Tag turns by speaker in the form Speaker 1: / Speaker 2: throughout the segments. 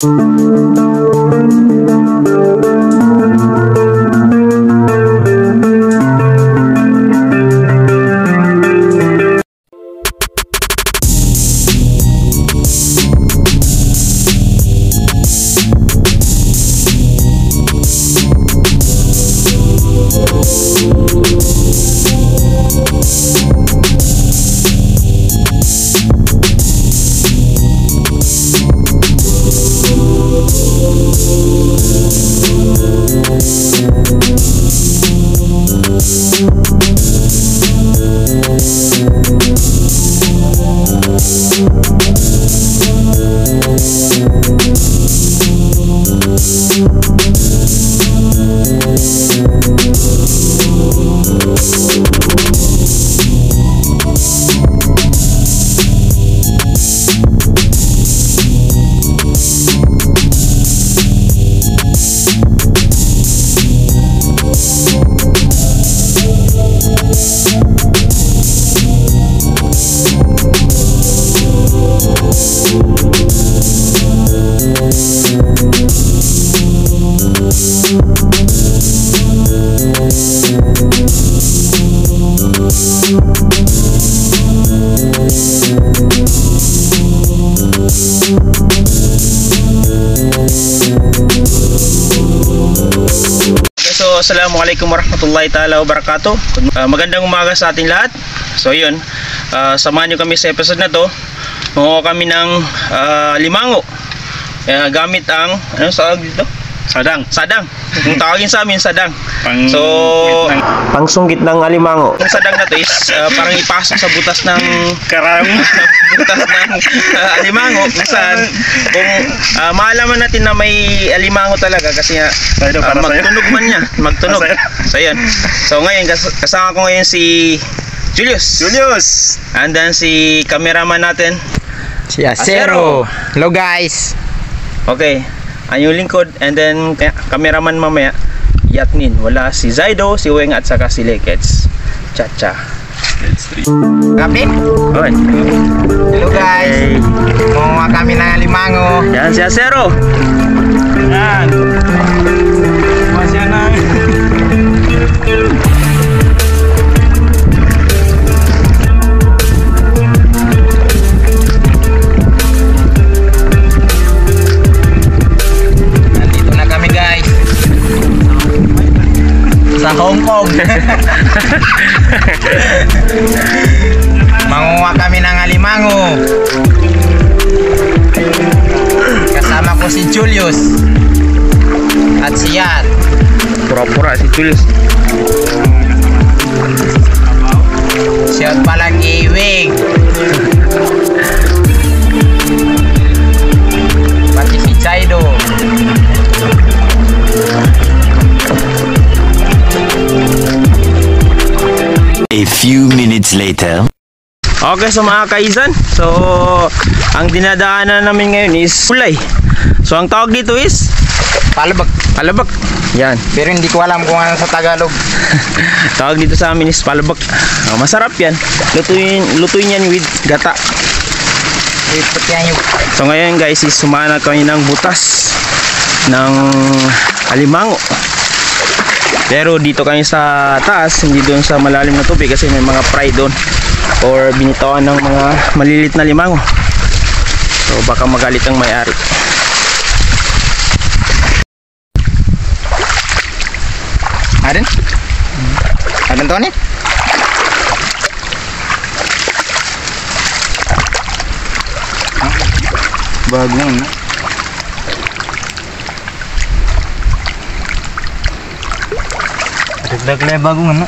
Speaker 1: Okay, assalamualaikum warahmatullahi taala wabarakatuh. Uh, magandang umaga sa ating lahat. So yun, uh, samahan nyo kami sa episode na to. Manguha kami ng uh, limango. Uh, gamit ang, ano sa dito?
Speaker 2: Sadang.
Speaker 1: Sadang. Kung tawagin sa amin, sadang.
Speaker 2: Pang
Speaker 1: So,
Speaker 3: Pangsunggit ng alimango.
Speaker 1: Ang sadang na to is uh, parang ipasok sa butas ng
Speaker 2: karang.
Speaker 1: butas ng uh, alimango kung saan kung uh, maalaman natin na may alimango talaga kasi uh,
Speaker 2: para sa'yo.
Speaker 1: magtunog man niya magtunog so yun so ngayon kas- kasama ko ngayon si Julius
Speaker 2: Julius!
Speaker 1: and then si cameraman natin
Speaker 3: Si
Speaker 1: Acero.
Speaker 3: Hello guys.
Speaker 1: okay ang yung lingkod and then cameraman mamaya Yatnin wala si Zaido si Weng at saka si Lekets Chacha
Speaker 3: Kapit.
Speaker 1: okay
Speaker 3: Hello guys. Mga kami ng alimango.
Speaker 1: yan si Acero
Speaker 2: Yan!
Speaker 3: Sa Hong Kong. Manguha kami ng alimango. Kasama ko si Julius. At si Yat.
Speaker 1: pura-pura si Julius
Speaker 3: Shout pala kay Wing. Pati si Chaido.
Speaker 4: A few minutes later.
Speaker 1: Okay, so mga kaisan, so ang dinadaanan namin ngayon is kulay. So ang tawag dito is
Speaker 3: Palabag.
Speaker 1: palabak. Yan.
Speaker 3: Pero hindi ko alam kung ano sa Tagalog.
Speaker 1: Tawag dito sa amin is palabak. Oh, masarap yan. Lutuin, lutuin yan with gata. So ngayon guys is sumana kami ng butas ng alimango. Pero dito kami sa taas, hindi doon sa malalim na tubig kasi may mga fry doon or binitawan ng mga malilit na limango. So baka magalit ang may-ari.
Speaker 3: Aden? Aden to ni? Bago na. Dagdag na bago nga na.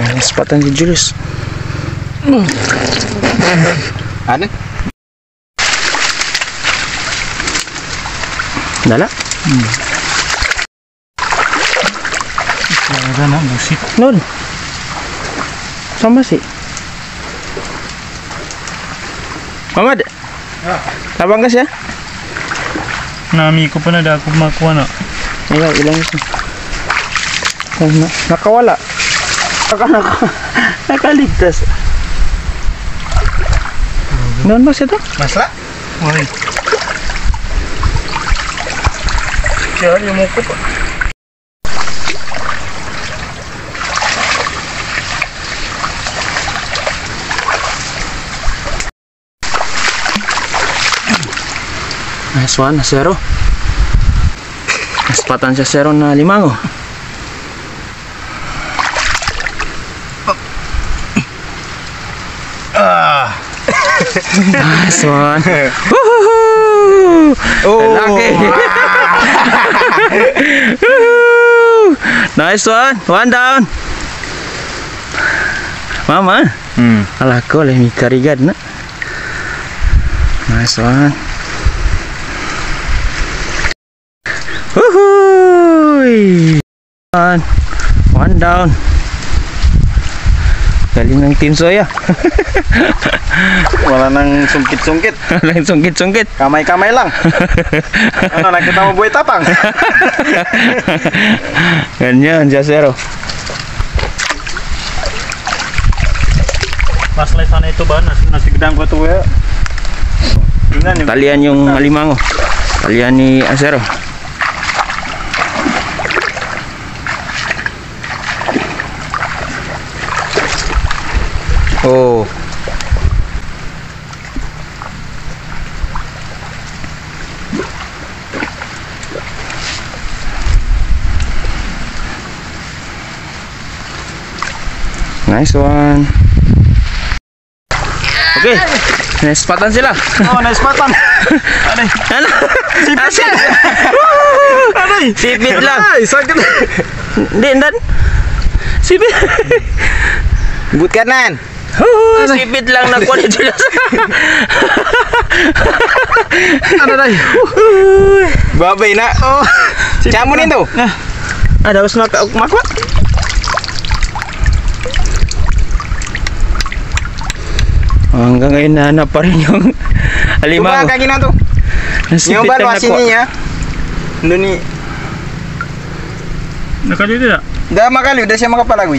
Speaker 1: May spatan si Julius.
Speaker 3: Aden?
Speaker 1: Dala?
Speaker 2: Wala na, musik.
Speaker 1: Nun. Sama si. Mamad. Tabang ka siya?
Speaker 2: Nami ko pa na da ako makuha na.
Speaker 1: Ayaw, ilang ito. Na, nakawala. Naka, naka, nakaligtas. Doon ba siya to?
Speaker 3: Masla?
Speaker 2: Ay. Siya, yung muko
Speaker 1: Nice one, zero. Naspatan siya zero na limango. nice one. Woohoo! Laki. Woohoo! nice one. One down. Mama.
Speaker 3: Hmm.
Speaker 1: Alah ko lah mi karigad na. Nice one. Woohoo! One. One down. Galing ng Team Soya.
Speaker 3: Wala nang sungkit-sungkit.
Speaker 1: Lain sungkit-sungkit.
Speaker 3: Kamay-kamay lang. ano, nakita mo buhay tapang?
Speaker 1: Ganyan, Jasero.
Speaker 2: Mas light sana ito ba? Nas nasigdan ko ito. Tingnan yung
Speaker 1: Talian yung alimango. Talian ni Asero. Oh. Nice one. Okay. Naispatan sila.
Speaker 3: Oh, naispatan.
Speaker 1: Ano? Sipit siya. Sipit lang.
Speaker 3: Sakit.
Speaker 1: Hindi, dan. Sipit.
Speaker 3: But kanan.
Speaker 1: Oh, sipit lang nakuha ni Julius.
Speaker 3: Ano na Babay na. Oh. Camo nito.
Speaker 1: ah, dapat maka makwa. Oh, hanggang ngayon nahanap pa rin yung
Speaker 3: Coba
Speaker 1: alimango.
Speaker 3: kaki na to.
Speaker 1: Nasipit
Speaker 3: Yung baru
Speaker 1: lang
Speaker 3: sini
Speaker 1: nakuha.
Speaker 3: ya. Duni.
Speaker 2: Nakadito na.
Speaker 3: Dah makali, udah siya makapalagwi.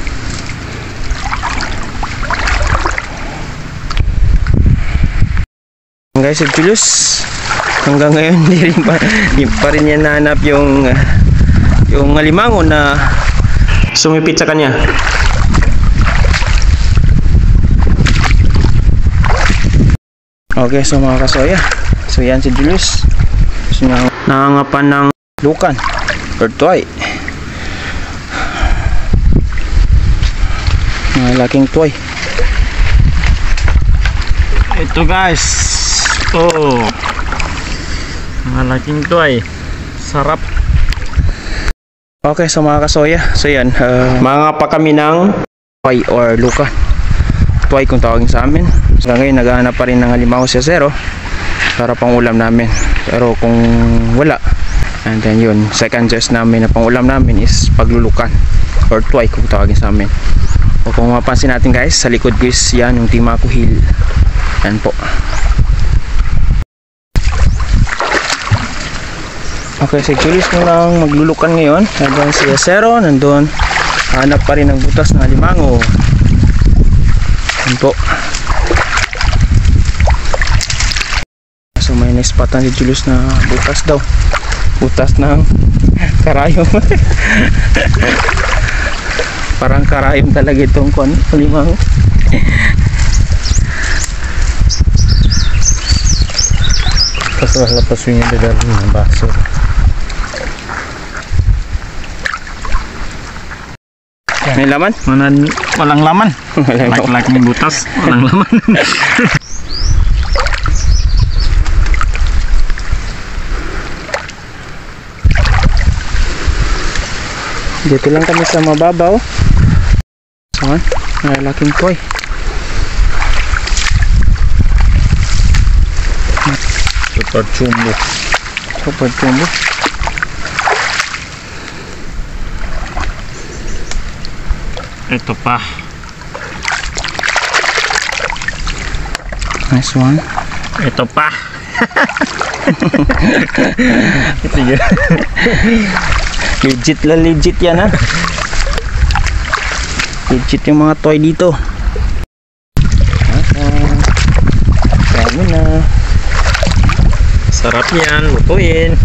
Speaker 1: Guys, Julius hanggang ngayon hindi rin pa, di pa rin niya nahanap yung yung alimango na sumipit sa kanya. Okay, so mga kasoya. So yan si Julius. So nang nangangapan ng lukan or toy. Mga laking toy.
Speaker 2: Ito guys. Oh. Malaking to ay. Sarap.
Speaker 1: Okay, so mga kasoya, so yan, uh, mga pa kami ng tuway or luka. Tuway kung tawagin sa amin. So ngayon, naghahanap pa rin ng alimango sa zero para pang ulam namin. Pero kung wala, and then yun, second choice namin na pang ulam namin is paglulukan or tuway kung tawagin sa amin. O kung mapansin natin guys, sa likod guys, yan yung Timaku Hill. Yan po. Okay, si Julius mo lang maglulukan ngayon. Nandun si Acero, nandun. Hanap pa rin ng butas ng alimango. Yan po. So may naispatan si Julius na butas daw. Butas ng karayom. Parang karayom talaga itong kon, alimango.
Speaker 2: Tapos lapas yung dadal ng baso.
Speaker 1: May laman?
Speaker 2: Manan, walang laman. Like may butas. Walang laman.
Speaker 1: Dito lang kami sa mababaw. Saan? Malalaking toy.
Speaker 2: Super chumbo.
Speaker 1: Super jumbo.
Speaker 2: Ito pa.
Speaker 1: Nice one.
Speaker 2: Ito pa. Sige.
Speaker 1: Legit la legit yan ha. Legit yung mga toy dito. Dami.
Speaker 2: Sarap yan, lutuin.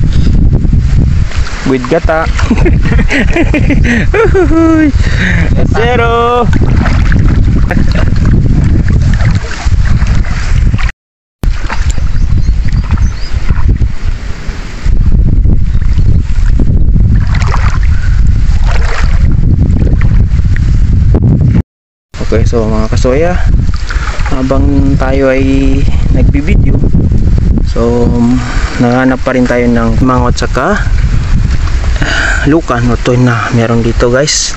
Speaker 1: With gata. Zero. Okay, so mga kasoya, habang tayo ay nagbibideo, so naghanap pa rin tayo ng mangot saka lukan o toy na. Meron dito guys.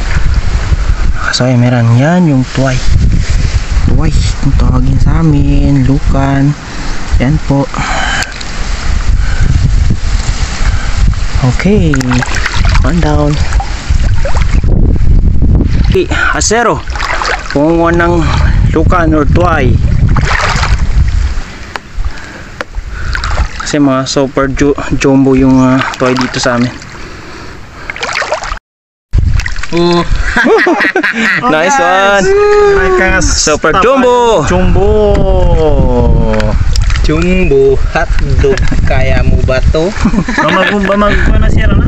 Speaker 1: Kasoya meron. Yan yung tuway. Tuway kung tawagin sa amin lukan. Yan po. Okay. One down. Okay asero kumuha ng lukan or tuway. Kasi mga super ju jumbo yung uh, toy dito sa amin nice one super jumbo
Speaker 2: Jumbo!
Speaker 3: Jumbo hotdog kaya mo ba to?
Speaker 2: Ba mag ba mag na siya na?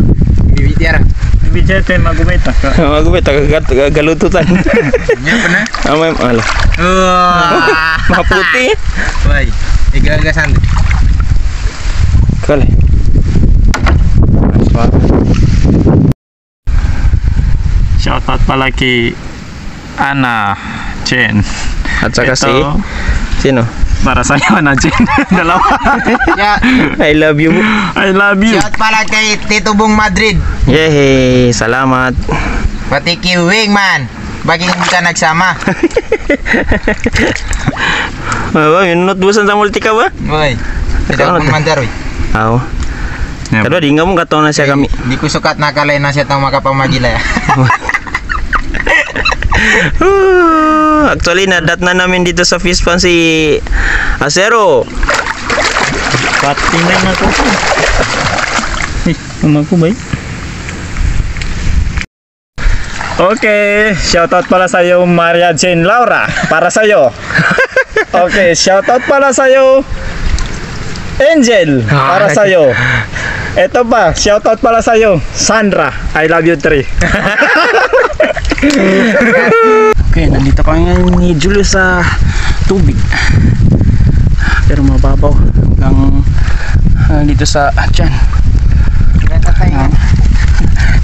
Speaker 3: Bibitiara.
Speaker 2: Bibigyan tayo magumita ka.
Speaker 1: Magubit, galututan.
Speaker 3: Yan pa na.
Speaker 1: Amay, ala.
Speaker 3: Wah.
Speaker 1: Maputi.
Speaker 3: Wai. Igagasan.
Speaker 1: Kale. Nice one.
Speaker 2: Shoutout pala kay Ana Chen.
Speaker 1: At saka si, sino?
Speaker 2: para sa'yo na Chen. Dalawa.
Speaker 3: Ya,
Speaker 1: I love you.
Speaker 2: I love you.
Speaker 3: shout pala kay Tito Bong Madrid.
Speaker 1: Yehey, salamat.
Speaker 3: Pati kay Wingman. Bakit hindi ka nagsama?
Speaker 1: Oh, yun not busan sa multi ka ba?
Speaker 3: Woi. Tidak pun mandar, woi.
Speaker 1: Aw. Pero di nga mo kataon na siya kami.
Speaker 3: Di ko sukat nakalay na siya tang makapamagila ya.
Speaker 1: Actually, nadat na namin dito sa fish pan si Acero.
Speaker 2: Patingnan ako. Eh, ano ko ba eh? Okay, shoutout pala sa iyo Maria Jane Laura para sa iyo. Okay, shoutout pala sa iyo Angel para sa iyo. Ito pa, shoutout pala sa iyo Sandra. I love you three.
Speaker 1: Okay, nandito kami ngayon ni Julius sa tubig. Pero mababaw hanggang ah, dito sa tiyan.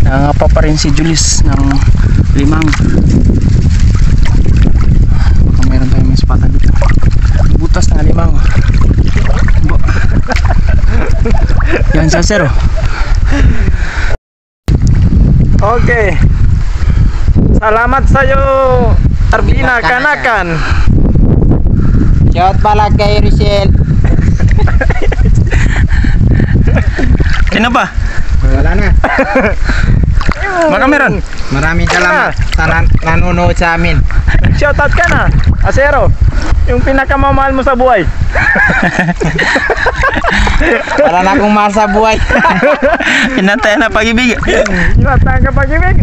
Speaker 1: Nangangapa pa rin si Julius ng limang. Baka meron tayong may spata dito. Butas na limang. Yan sa zero.
Speaker 2: Okay. Salamat sa iyo Arbina Kanakan.
Speaker 3: Shout pala kay Richelle.
Speaker 1: Sino pa?
Speaker 3: Wala na.
Speaker 1: Baka meron.
Speaker 3: Maraming salamat sa nan- nanonood sa amin.
Speaker 2: Shoutout ka na. Asero. Yung pinakamamahal mo sa buhay.
Speaker 3: Para na akong mahal sa buhay.
Speaker 1: Pinatay na pag-ibig.
Speaker 2: Iwas na ang kapag-ibig.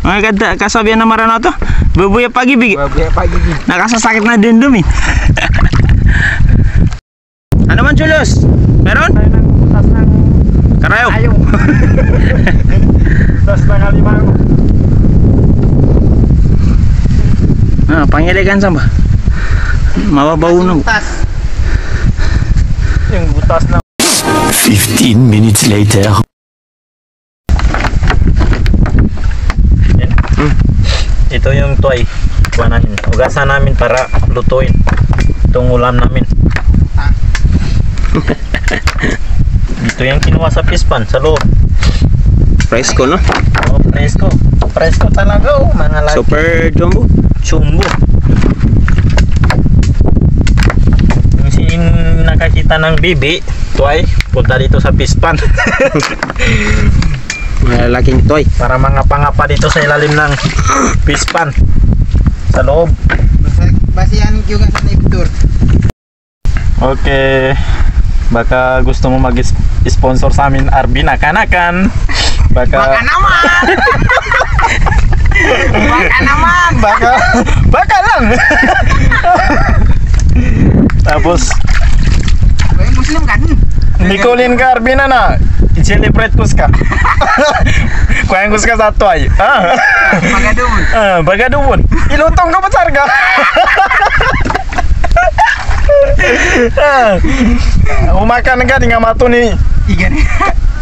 Speaker 1: Mga ganda, kasabihan na marano to. Bubuya pag-ibig.
Speaker 3: Babuya pagiging.
Speaker 1: Nakasasakit na dindom eh. ano man Julius? Meron?
Speaker 2: Ng butas ng
Speaker 1: Karayo.
Speaker 2: ayaw. butas ng alimango.
Speaker 1: Ah, pangiligan sa ba? Mababaw na.
Speaker 3: Tas.
Speaker 2: Yung butas ng
Speaker 4: 15 minutes later.
Speaker 2: Ito yung toy. Kuha namin. Ugasan namin para lutuin. Itong ulam namin. Ito yung kinuha sa pispan sa loob.
Speaker 1: Ko no?
Speaker 2: Oh, presko. Presko talaga oh. Mga lagi.
Speaker 1: Super jumbo.
Speaker 2: Chumbo. Yung nakakita ng bibi, tuway, punta dito sa pispan.
Speaker 1: Malalaking toy.
Speaker 2: para mga pangapa dito sa ilalim ng pispan. Sa loob.
Speaker 3: Basihan juga sa Neptur.
Speaker 2: Okay. Baka gusto mo mag-sponsor sa amin Arbina Kanakan. Baka
Speaker 3: Baka naman! Baka naman!
Speaker 2: baka baka lang. Tapos Nicolin ka Arbina na. I-celebrate ko ska. Kuya ko ska sa tuay. Ah.
Speaker 3: Magadun.
Speaker 2: Ah, bagadubon. Ilutong ka ba sarga? ah. Umakan ka di nga mato ni
Speaker 3: Igan.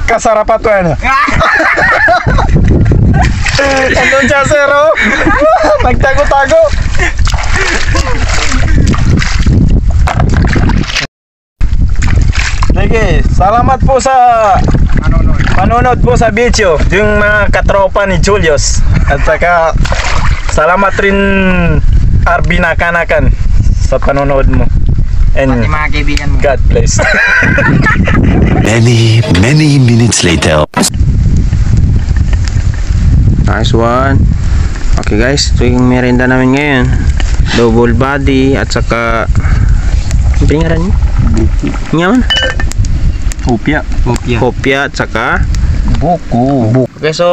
Speaker 2: kasarapat ko ano. Andun siya zero. Sige, salamat po sa
Speaker 3: Manonood.
Speaker 2: Panonood po sa video yung mga katropa ni Julius at saka salamat rin Arbina Kanakan sa panonood mo
Speaker 3: Pati
Speaker 2: and
Speaker 3: mga kaibigan mo.
Speaker 2: God bless
Speaker 4: Many, many minutes later.
Speaker 1: Nice one. Okay guys, ito yung merienda namin ngayon. Double body at saka pingaran niyo? Ngayon?
Speaker 2: Upya
Speaker 3: Kopya.
Speaker 1: Kopya at saka
Speaker 2: Buko
Speaker 1: Okay, so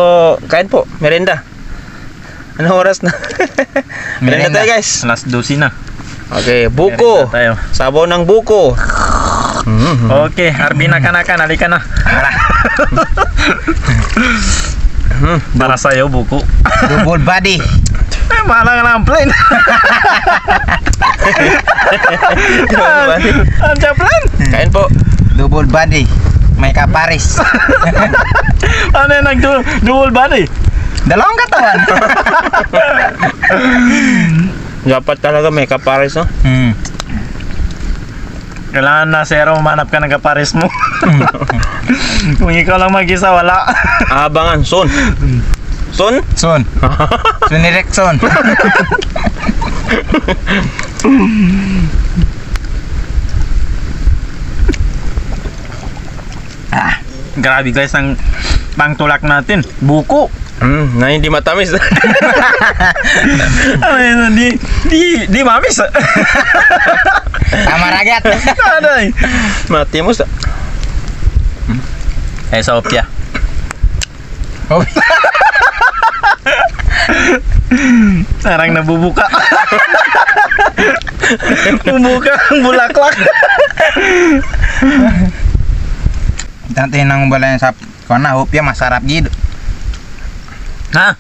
Speaker 1: kain po, merienda. Ano oras na? merienda
Speaker 3: Merienda.
Speaker 1: tayo guys.
Speaker 2: Alas 12 na
Speaker 1: Okay, buko.
Speaker 2: Merienda tayo
Speaker 1: Sabaw ng buko. Mm.
Speaker 2: Okay, Arbina Kanakan, halika na Para sa'yo, buko
Speaker 3: Double body.
Speaker 2: Eh, mahala ka ng plane Ang plane
Speaker 1: Kain po.
Speaker 3: Double body. May kaparis.
Speaker 2: Ano yung nag-dual body?
Speaker 3: Dalawang katawan.
Speaker 1: Dapat talaga may kapares, no?
Speaker 3: hmm.
Speaker 2: Kailangan na zero, manap ka ng kapares mo. Kung ikaw lang mag-isa, wala.
Speaker 1: Abangan, son. Son?
Speaker 3: Son. Sunirek-son.
Speaker 2: Grabe guys, ang pangtulak natin. Buko.
Speaker 1: Mm, na hindi matamis.
Speaker 2: Yun? Di, di, di mamis.
Speaker 3: Tama ragat.
Speaker 2: Aday.
Speaker 1: Matimus.
Speaker 2: Eh, sa opya.
Speaker 3: Oh.
Speaker 2: Sarang nabubuka. Bumuka ang bulaklak.
Speaker 3: Dati nang balay sa kana hopya masarap gid.
Speaker 2: Ha?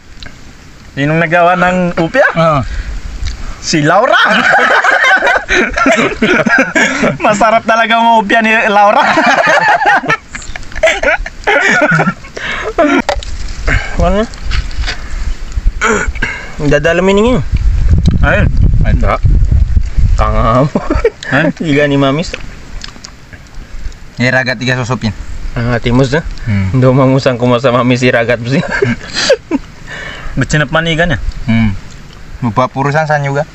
Speaker 2: Sinong nagawa ng upya?
Speaker 3: Oh.
Speaker 2: Si Laura. Masarap talaga ang upya ni Laura.
Speaker 1: Ano? Dadalamin ninyo.
Speaker 2: Ayun.
Speaker 1: Ada. Kanga mo. Iga ni mamis.
Speaker 3: Eh ragat tiga susupin.
Speaker 1: Ah, timus na.
Speaker 3: Hmm.
Speaker 1: Hindi mangusang kumasa mamis si ragat mo siya.
Speaker 2: Ba't sinapmanigan niya?
Speaker 3: Hmm. Lupa purusan sa juga.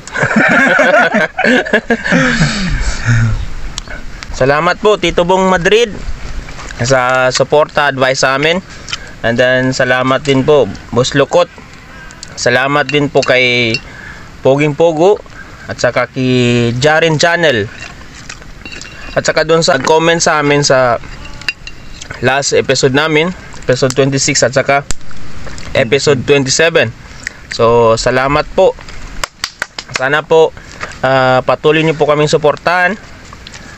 Speaker 1: Salamat po Tito Bong Madrid sa suporta advice sa amin. And then salamat din po Boss Lukot. Salamat din po kay Poging Pogo at saka kay Jaren Channel. At saka doon sa comment sa amin sa last episode namin, episode 26 at saka episode 27. So salamat po. Sana po ah, patuloy niyo po kaming suportahan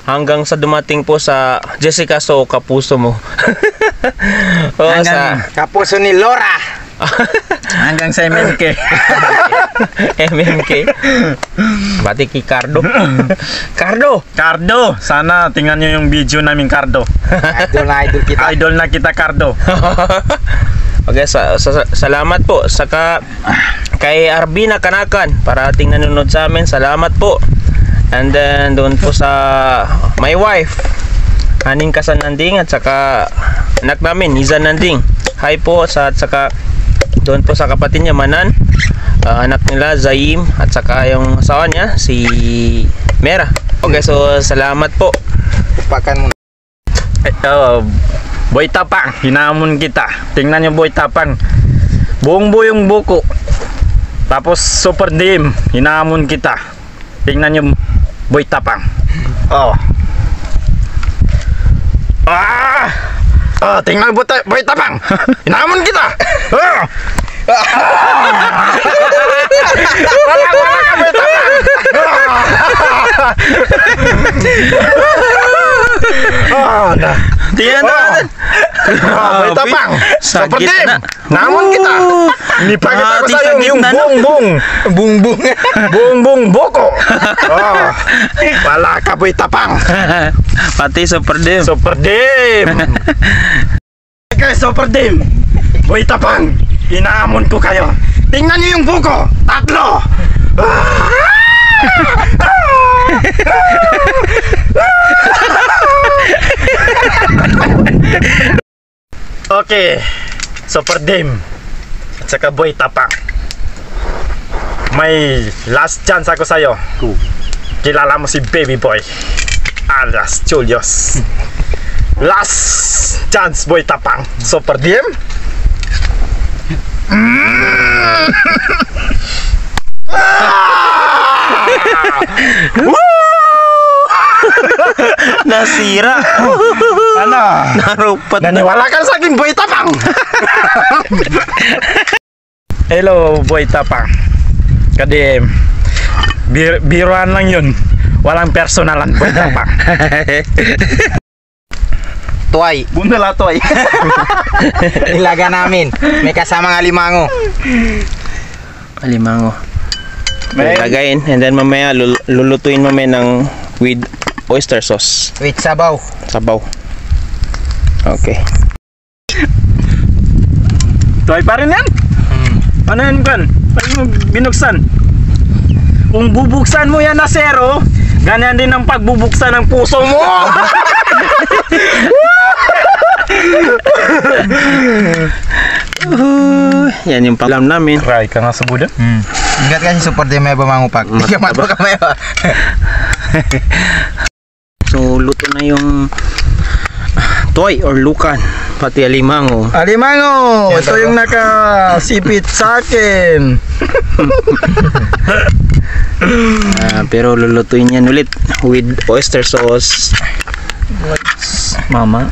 Speaker 1: hanggang sa dumating po sa Jessica So Kapuso mo. o sa
Speaker 3: kapuso ni Laura.
Speaker 2: Hanggang sa MNK.
Speaker 1: MMK. Bati kay Cardo. Cardo.
Speaker 2: Cardo, sana tingnan nyo yung video namin Cardo.
Speaker 3: idol na idol kita.
Speaker 2: Idol na kita Cardo.
Speaker 1: Okay, sa, sa- salamat po saka kay Arbina Kanakan para ating nanonood sa amin. Salamat po. And then doon po sa my wife Haning Kasan Nanding at saka anak namin Izan Nanding. Hi po sa at saka doon po sa kapatid niya Manan. ah, anak nila Zaim at saka yung asawa niya si Mera. Okay, so salamat po.
Speaker 3: Upakan mo.
Speaker 2: Oh, boy Tapang, hinamon kita. Tingnan nyo Boy Tapang. Buong buyong buko. Tapos super dim, hinamon kita. Tingnan nyo Boy Tapang. Oh. Ah! Ah, tingnan mo ta- Boy Tapang. Hinamon kita. Ah! wala, wala ka Boy Tapang. Ah. Oh, may tapang.
Speaker 1: Sa
Speaker 2: Super team.
Speaker 1: gitna.
Speaker 2: Naman kita. Nipakita ko
Speaker 1: Mati
Speaker 2: sa
Speaker 1: sa
Speaker 2: iyo yung
Speaker 1: gitna, no?
Speaker 2: buong-buong.
Speaker 3: Bungbung.
Speaker 2: Buong-buong boko. Oh, wala ka po'y tapang.
Speaker 1: Pati super dim.
Speaker 2: Super Dim! Okay, Super Dim! Boy tapang! Inaamon ko kayo! Tingnan niyo yung buko! Tatlo! okay, Super Dim at saka Boy Tapang. May last chance ako sa'yo. Kilala mo si Baby Boy alias Julius. Last chance boy tapang. Super DM.
Speaker 1: Nasira.
Speaker 2: Ano?
Speaker 1: Narupat na.
Speaker 2: Naniwala ka sa akin boy tapang. Hello boy tapang. Kadi bir biruan lang yun. Walang personalan boy tapang.
Speaker 3: Tuay.
Speaker 2: Bunda lah toy.
Speaker 3: Ilaga namin. May kasama nga limango.
Speaker 1: Alimango.
Speaker 2: May-
Speaker 1: Lagayin. And then mamaya lul- lulutuin mamaya ng with oyster sauce.
Speaker 3: Wait, sabaw.
Speaker 1: Sabaw. Okay.
Speaker 2: Toy pa rin yan. Ano yan kan? Mo binuksan? Kung bubuksan mo yan na zero, ganyan din ang pagbubuksan ng puso mo.
Speaker 1: Uh, yan yung panglam namin.
Speaker 2: Try ka nga sa buda.
Speaker 3: Hmm. Ingat kasi super di may bumangupak. Di ka mato ka may
Speaker 1: So, luto na yung toy or lukan. Pati alimango.
Speaker 2: Alimango,
Speaker 3: Yan,
Speaker 2: ito yung nakasipit sa akin.
Speaker 1: Ah, pero lulutuin yan ulit with oyster sauce.
Speaker 2: Mama.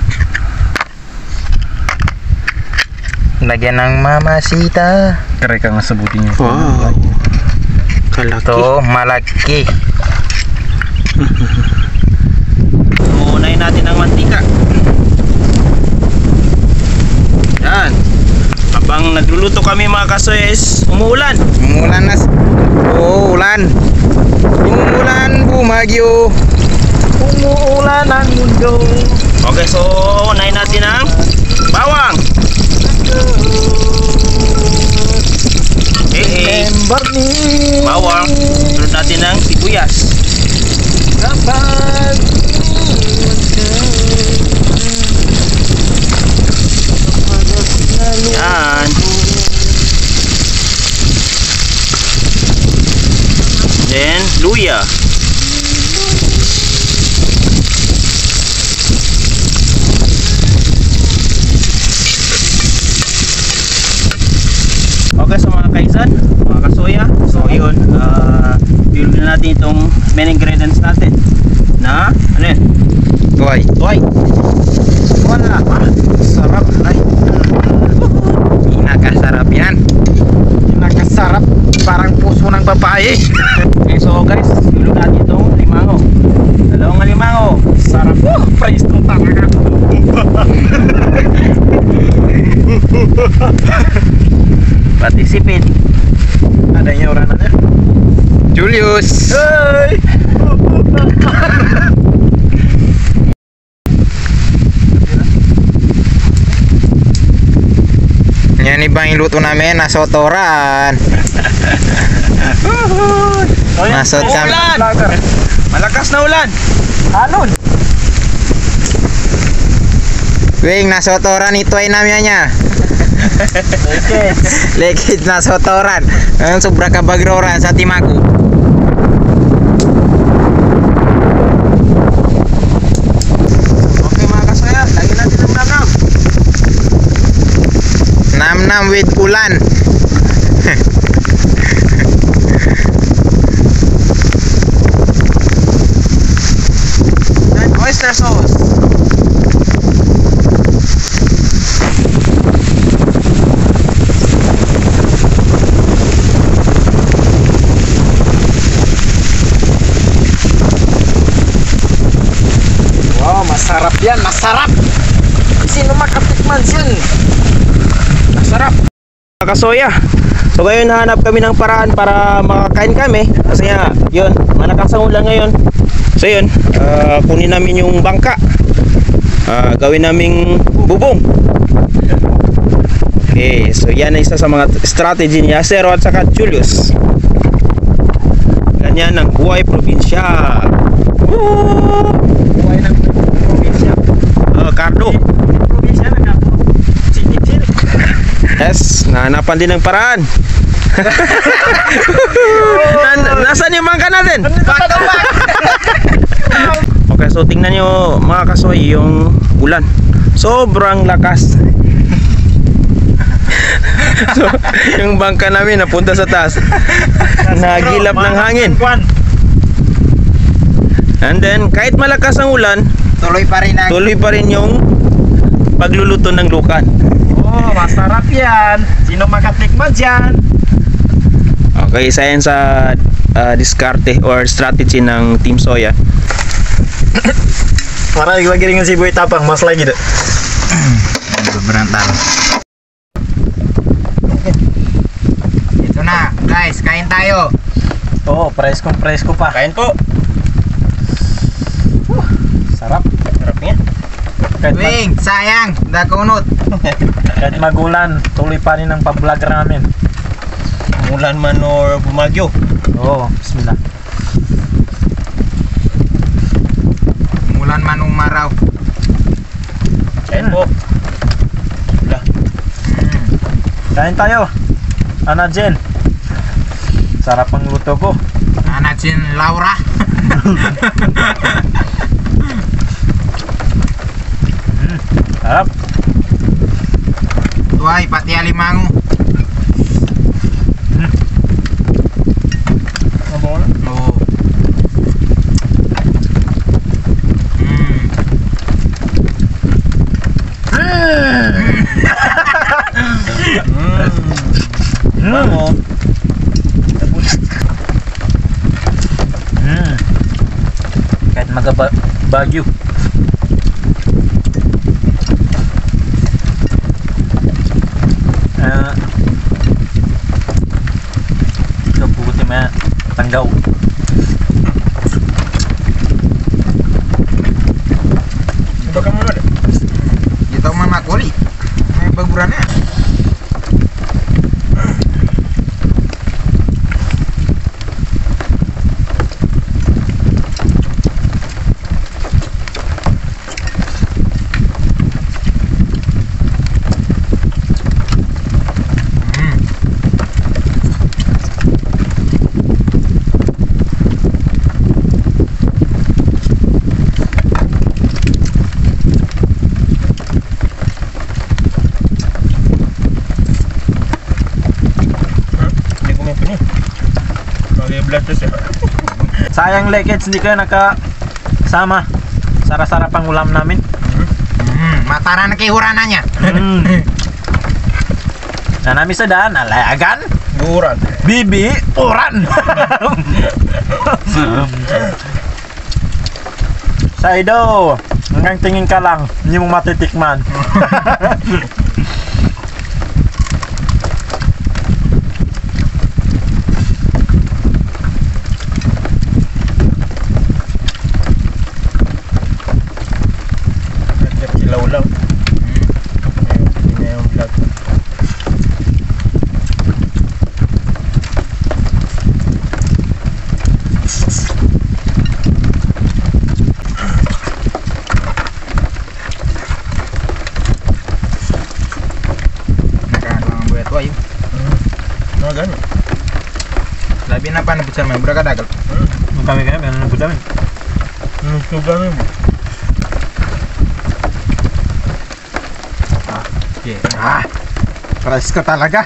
Speaker 3: Lagyan ng mamasita.
Speaker 2: Try ka nga sa buti niyo.
Speaker 1: Wow. Kalaki.
Speaker 3: Ito, malaki.
Speaker 1: Natin ang mantika. Yan. Habang nagluluto kami mga kasoyes, umuulan.
Speaker 3: Umulan na. Oh, ulan. Umulan, bumagyo.
Speaker 2: Umuulan ang mundo.
Speaker 1: Okay, so unahin natin ang bawang. Eh, eh.
Speaker 2: Me.
Speaker 1: Bawang. Sunod natin ang sibuyas.
Speaker 2: Kapag
Speaker 1: Yan. Then, luya. Okay, so mga kaisan, mga kasoya, so yun, uh, na natin itong main ingredients natin na, ano yun,
Speaker 3: Tuway.
Speaker 1: Tuway. Wala. Ah, sarap. Ay.
Speaker 3: Pinakasarap yan.
Speaker 2: nakasarap parang puso ng babae.
Speaker 1: Okay, so guys, ilog natin itong limango. Dalawang limango.
Speaker 2: Sarap. Oh, praise to talaga.
Speaker 1: Pati sipit.
Speaker 2: Ada yung orang niya.
Speaker 3: Julius.
Speaker 2: Hey!
Speaker 3: Yan ibang iluto namin, nasotoran. Nasot kami.
Speaker 1: Ulan! Malakas na ulan.
Speaker 2: Anod?
Speaker 3: Wing, nasotoran ito ay namin niya.
Speaker 2: Okay.
Speaker 3: Lekit nasotoran. Ang sobra kabagroran sa timaku.
Speaker 1: Nam-nam
Speaker 3: with ulan.
Speaker 1: Then oyster sauce.
Speaker 2: Wow, masarap yan, masarap.
Speaker 3: Sino makatikman yan?
Speaker 1: Masarap. Mga kasoya. So ngayon hanap kami ng paraan para makakain kami. Kasi nga, yun, malakas ang ulan ngayon. So yun, ah, kunin namin yung bangka. Ah, gawin naming bubong. Okay, so yan ang isa sa mga strategy ni Acero at saka Julius. Ganyan ang buhay probinsya. Woo!
Speaker 2: Buhay ng probinsya.
Speaker 1: Oh, Cardo.
Speaker 2: Probinsya na ka. Sinip-sinip.
Speaker 1: Yes, nahanapan din ng paraan. Nasaan yung bangka natin? okay, so tingnan nyo mga kasoy yung ulan. Sobrang lakas. so, yung bangka namin napunta sa taas. Nagilap ng hangin. And then, kahit malakas ang ulan,
Speaker 3: Tuloy pa rin ang...
Speaker 1: tuloy pa rin yung pagluluto ng lukan.
Speaker 2: Oh, masarap yan. Sino makatikman dyan?
Speaker 1: Okay, isa yan sa uh, diskarte or strategy ng Team Soya.
Speaker 2: Para lagi ringan si Boy Tapang, mas lagi deh.
Speaker 3: Talo. Ito na, guys, kain tayo.
Speaker 2: Oh, presko presko pa.
Speaker 1: Kain po.
Speaker 2: Sarap.
Speaker 1: Sarap niya.
Speaker 2: Kahit,
Speaker 3: Wing, sayang, dakunot.
Speaker 2: kahit magulan, tuloy pa rin ang pag-vlog namin.
Speaker 1: Umulan man or bumagyo.
Speaker 2: Oh, bismillah.
Speaker 3: Mulan man umaraw.
Speaker 1: Kain po.
Speaker 2: Kain tayo. Ana Jen. Sarap ang luto ko.
Speaker 3: Anak sin Laura.
Speaker 2: Sarap.
Speaker 3: Tuay, pati alimango. Oo. Mm.
Speaker 2: Mm.
Speaker 1: Bango.
Speaker 2: Mm. Kahit magabagyo. Ah. Ito puti maya tanggaw.
Speaker 1: Ito ka muna.
Speaker 3: Dito man makuli. May baguran na.
Speaker 1: Hindi ko may pini. Kaya blood test eh.
Speaker 2: Sayang lekets hindi kayo nakasama. Sarap-sarap ang ulam namin.
Speaker 3: Mm, matara na kay hurananya.
Speaker 2: Mm. Na namin sa daan, alayagan,
Speaker 1: Buran.
Speaker 2: bibi, uran. Saido, hanggang tingin ka lang, hindi mo matitikman.
Speaker 1: Nagkilaw lang. Hindi na yung vlog.
Speaker 3: Nakakalang ang buhay tuay.
Speaker 1: Mga gano'n.
Speaker 3: Labi na pa nabutsan mo, bura ka dagal.
Speaker 2: Nung kami kaya, meron na budami.
Speaker 1: Hmm, ito gano'n mo.
Speaker 2: Ah, presko talaga.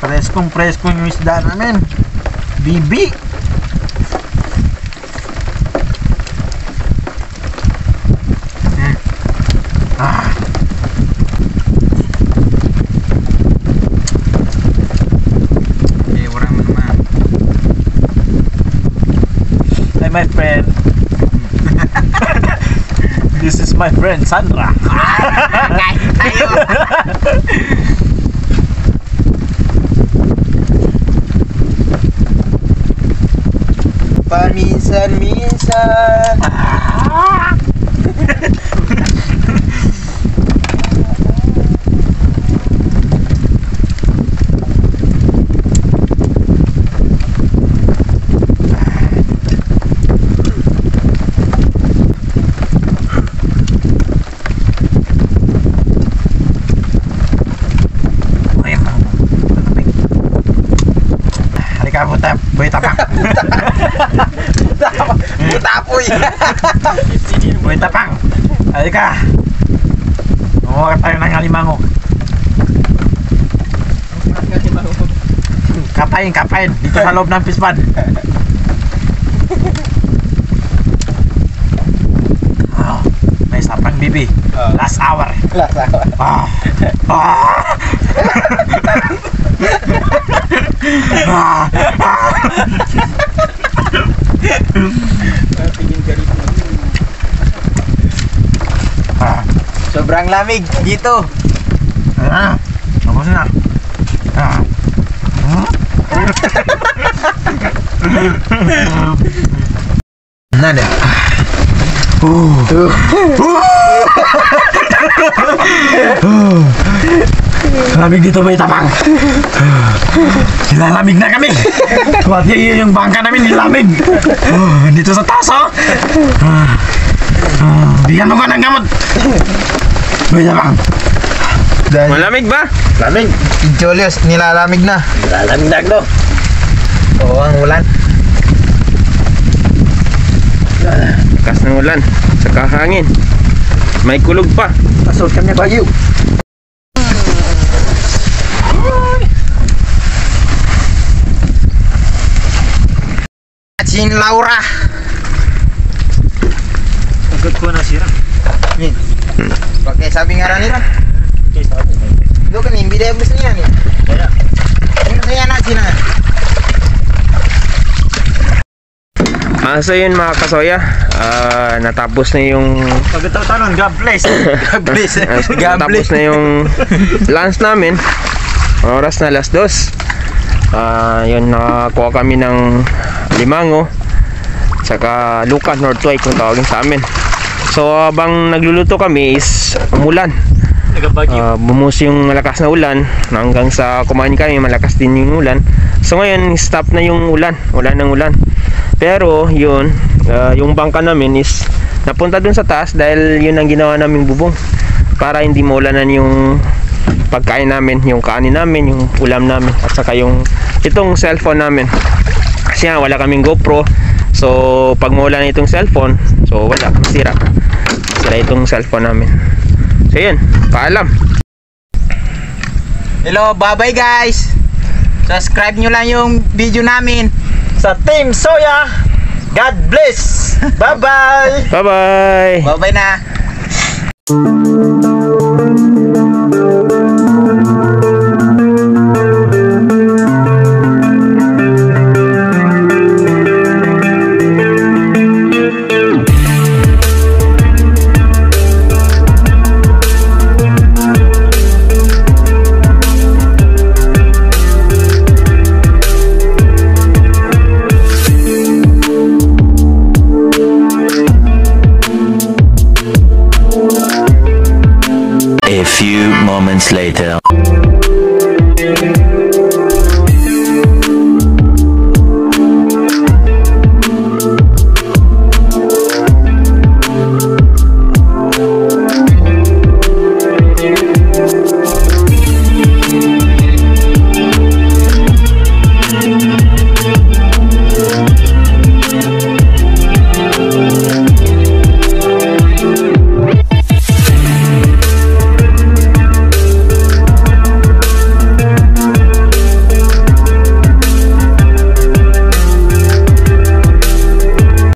Speaker 2: Preskong presko yung isda namin. Bibi. Ah.
Speaker 3: Eh, wala man naman.
Speaker 2: Hey my friend.
Speaker 5: This is my friend Sandra.
Speaker 2: Paminsan-minsan. Boy, tapang. Halika. Gumawa tayo ng alimango. Kapain, kapain. Dito sa loob ng pispan. Oh, may sapang bibi. Last hour.
Speaker 3: Last hour.
Speaker 2: Ah. Ah. ah. Ah.
Speaker 3: Sobrang lamig dito.
Speaker 2: Ah. Tapos na. Ah. Nada. Lamig dito may tapang. Nilalamig na kami. Pati yung bangka namin nilamig. Oh, dito sa taas oh. Ah, Bigyan mo ka ng gamot. May tapang.
Speaker 3: Dahil
Speaker 1: Malamig ba?
Speaker 2: Lamig.
Speaker 3: Julius, nilalamig na.
Speaker 2: Nilalamig na to. Oo, ang ulan.
Speaker 1: Lakas ng ulan. Saka hangin. May kulog pa.
Speaker 3: Pasok kami bagyo.
Speaker 2: Sin Laura.
Speaker 5: Agad ko na sira.
Speaker 3: Pakai sabi nga nila. Itu kan imbi dia busnya nih. Ini saya nak sini.
Speaker 1: Ah, so yun mga kasoya. Ah, natapos na yung
Speaker 5: Pagkatapos God bless.
Speaker 3: Gablis.
Speaker 1: Ah, Natapos na yung lunch namin. Oras na alas dos. Ah, yun, nakakuha kami ng limango. Saka lukan or tuway kung tawagin sa amin. So habang nagluluto kami is umulan. Ah, bumus yung malakas na ulan hanggang sa kumain kami malakas din yung ulan. So ngayon stop na yung ulan, ulan ng ulan. Pero yun, ah, yung bangka namin is napunta dun sa taas dahil yun ang ginawa naming bubong para hindi maulanan yung pagkain namin, yung kanin namin, yung ulam namin at saka yung itong cellphone namin. Kasi nga wala kaming GoPro. So pag maulan itong cellphone, so wala, masira. Masira itong cellphone namin. So yun, paalam.
Speaker 2: Hello, bye-bye guys. Subscribe nyo lang yung video namin.
Speaker 5: Sa Team Soya, God bless. Bye-bye.
Speaker 1: Bye-bye!
Speaker 2: Bye-bye na.
Speaker 4: A few moments